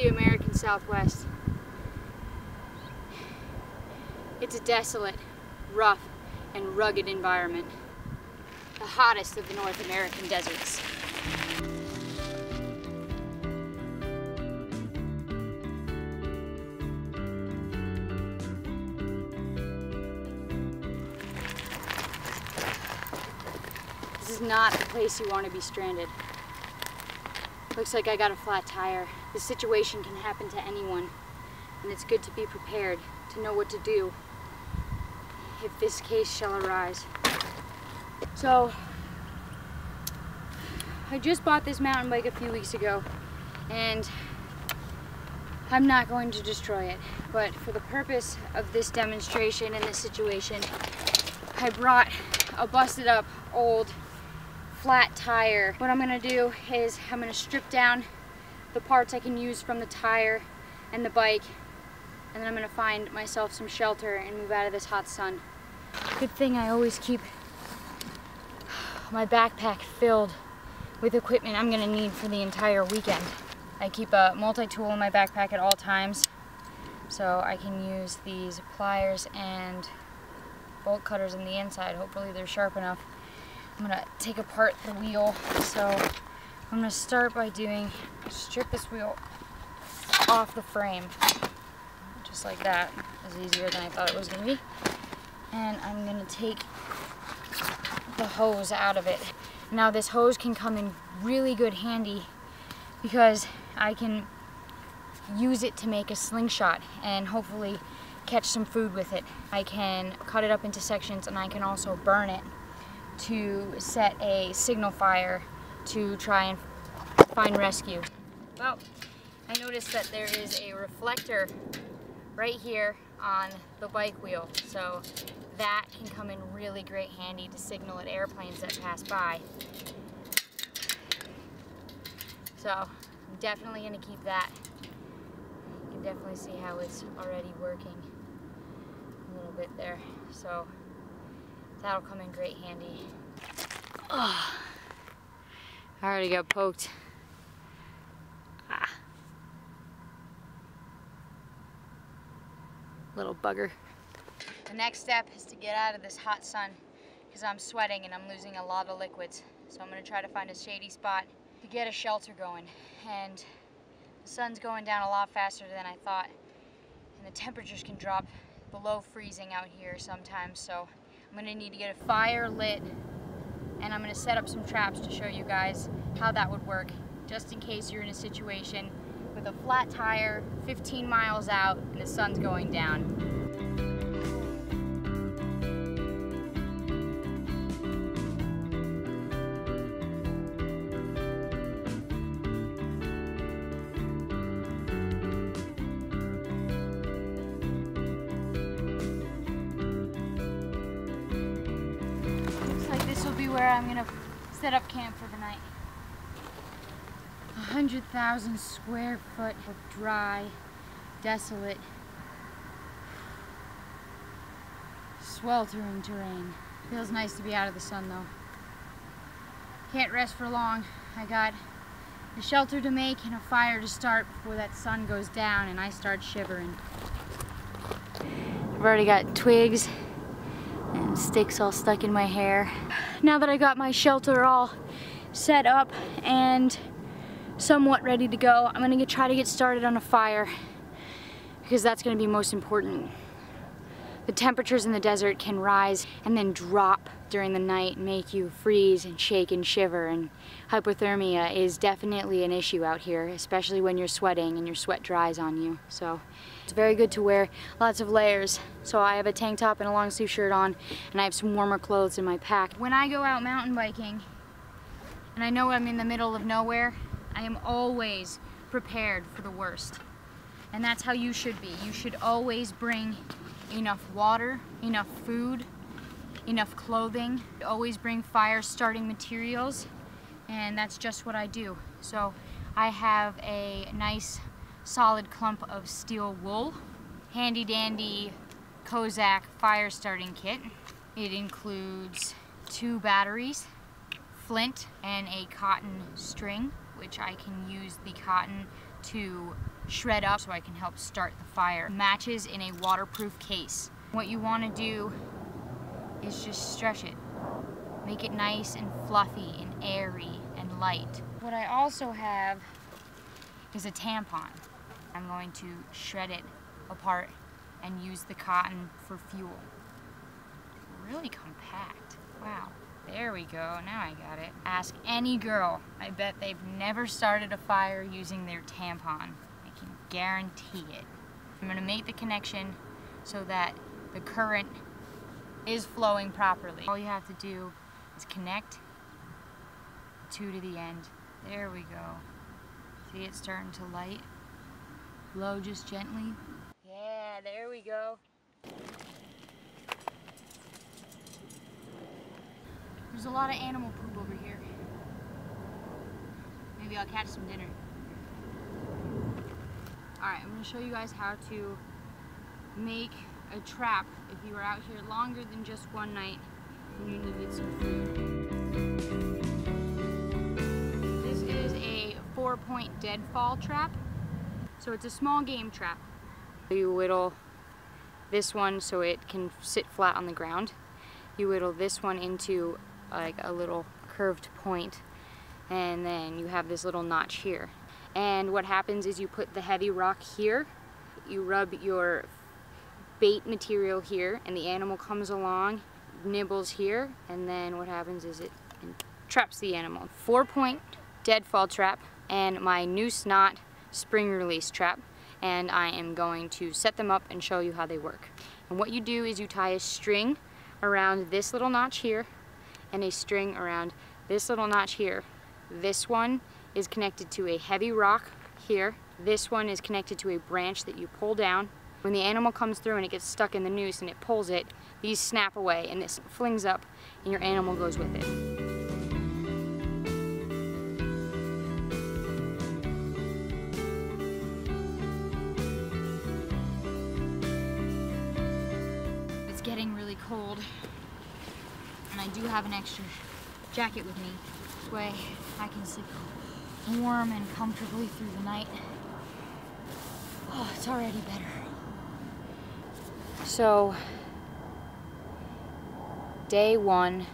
The American Southwest. It's a desolate, rough, and rugged environment. The hottest of the North American deserts. This is not the place you want to be stranded. Looks like I got a flat tire. This situation can happen to anyone, and it's good to be prepared, to know what to do if this case shall arise. So, I just bought this mountain bike a few weeks ago, and I'm not going to destroy it, but for the purpose of this demonstration and this situation, I brought a busted up old flat tire. What I'm gonna do is I'm gonna strip down the parts I can use from the tire and the bike and then I'm gonna find myself some shelter and move out of this hot sun. Good thing I always keep my backpack filled with equipment I'm gonna need for the entire weekend. I keep a multi-tool in my backpack at all times so I can use these pliers and bolt cutters in the inside. Hopefully they're sharp enough I'm gonna take apart the wheel. So I'm gonna start by doing, strip this wheel off the frame. Just like that. Was easier than I thought it was gonna be. And I'm gonna take the hose out of it. Now this hose can come in really good handy because I can use it to make a slingshot and hopefully catch some food with it. I can cut it up into sections and I can also burn it to set a signal fire to try and find rescue. Well, I noticed that there is a reflector right here on the bike wheel. So that can come in really great handy to signal at airplanes that pass by. So I'm definitely gonna keep that. You can definitely see how it's already working a little bit there. So That'll come in great handy. Oh, I already got poked. Ah. Little bugger. The next step is to get out of this hot sun because I'm sweating and I'm losing a lot of liquids. So I'm gonna try to find a shady spot to get a shelter going. And the sun's going down a lot faster than I thought. And the temperatures can drop below freezing out here sometimes. So I'm gonna need to get a fire lit and I'm gonna set up some traps to show you guys how that would work just in case you're in a situation with a flat tire 15 miles out and the sun's going down. Where I'm gonna set up camp for the night. A hundred thousand square foot of dry, desolate, sweltering terrain. Feels nice to be out of the sun though. Can't rest for long. I got a shelter to make and a fire to start before that sun goes down and I start shivering. I've already got twigs and sticks all stuck in my hair. Now that I got my shelter all set up and somewhat ready to go, I'm gonna try to get started on a fire because that's gonna be most important. The temperatures in the desert can rise and then drop during the night make you freeze and shake and shiver and hypothermia is definitely an issue out here, especially when you're sweating and your sweat dries on you. So it's very good to wear lots of layers. So I have a tank top and a long sleeve shirt on and I have some warmer clothes in my pack. When I go out mountain biking and I know I'm in the middle of nowhere, I am always prepared for the worst. And that's how you should be. You should always bring enough water, enough food, enough clothing. Always bring fire starting materials and that's just what I do. So I have a nice solid clump of steel wool, handy dandy Kozak fire starting kit. It includes two batteries, flint, and a cotton string. which I can use the cotton to shred up so I can help start the fire. Matches in a waterproof case. What you want to do is just stretch it. Make it nice and fluffy and airy and light. What I also have is a tampon. I'm going to shred it apart and use the cotton for fuel. Really compact. Wow. There we go, now I got it. Ask any girl. I bet they've never started a fire using their tampon. Guarantee it. I'm gonna make the connection so that the current is flowing properly. All you have to do is connect two to the end. There we go. See it starting to light? Blow just gently. Yeah, there we go. There's a lot of animal poop over here. Maybe I'll catch some dinner. Alright, I'm going to show you guys how to make a trap if you were out here longer than just one night and you needed some food. This is a four point deadfall trap. So it's a small game trap. You whittle this one so it can sit flat on the ground. You whittle this one into like a little curved point and then you have this little notch here. And what happens is you put the heavy rock here, you rub your bait material here and the animal comes along, nibbles here, and then what happens is it traps the animal. Four point deadfall trap and my noose knot spring release trap and I am going to set them up and show you how they work. And what you do is you tie a string around this little notch here and a string around this little notch here. This one is connected to a heavy rock here. This one is connected to a branch that you pull down. When the animal comes through and it gets stuck in the noose and it pulls it, these snap away and this flings up and your animal goes with it. It's getting really cold and I do have an extra jacket with me. This way I can sleep warm and comfortably through the night. Oh, it's already better. So, day one,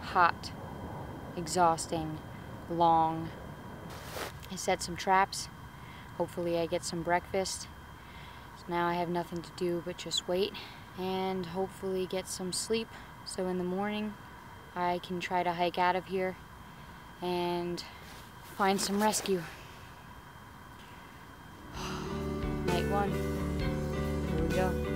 hot, exhausting, long. I set some traps. Hopefully I get some breakfast. So now I have nothing to do but just wait and hopefully get some sleep so in the morning I can try to hike out of here and find some rescue. Night one. Here we go.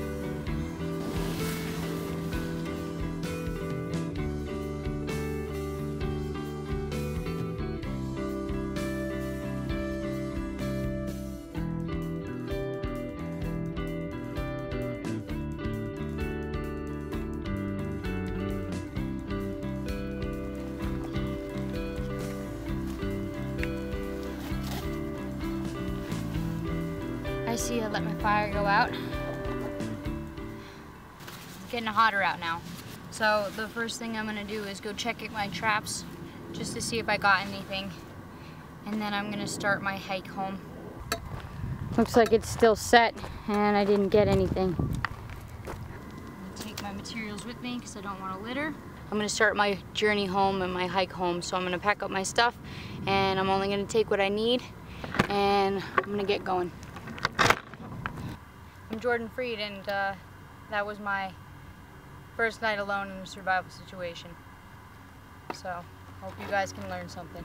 See I let my fire go out. It's getting hotter out now. So the first thing I'm gonna do is go check my traps just to see if I got anything. And then I'm gonna start my hike home. Looks like it's still set and I didn't get anything. Take my materials with me because I don't want to litter. I'm gonna start my journey home and my hike home. So I'm gonna pack up my stuff and I'm only gonna take what I need and I'm gonna get going. I'm Jordan Freed and uh, that was my first night alone in a survival situation. So, hope you guys can learn something.